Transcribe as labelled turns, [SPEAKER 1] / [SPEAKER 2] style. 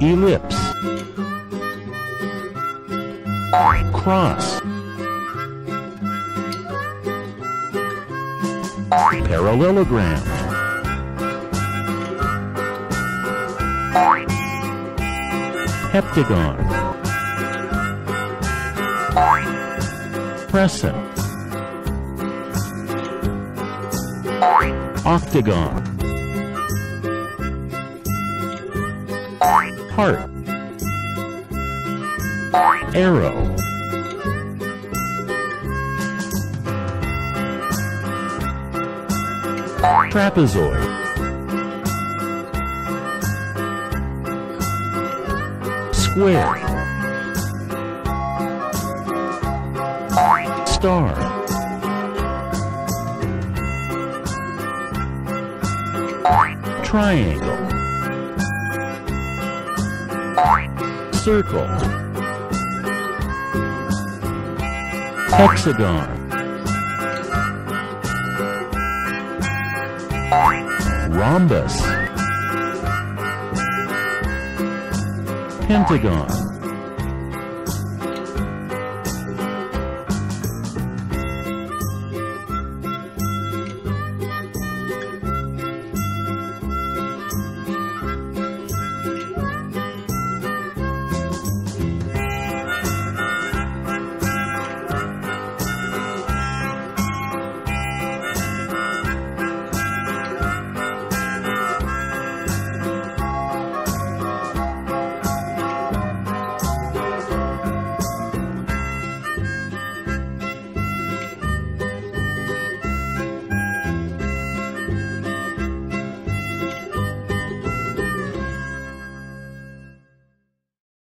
[SPEAKER 1] ellipse, cross, parallelogram, heptagon, crescent, octagon, heart, arrow, trapezoid, square, star, triangle, circle, hexagon, rhombus, pentagon,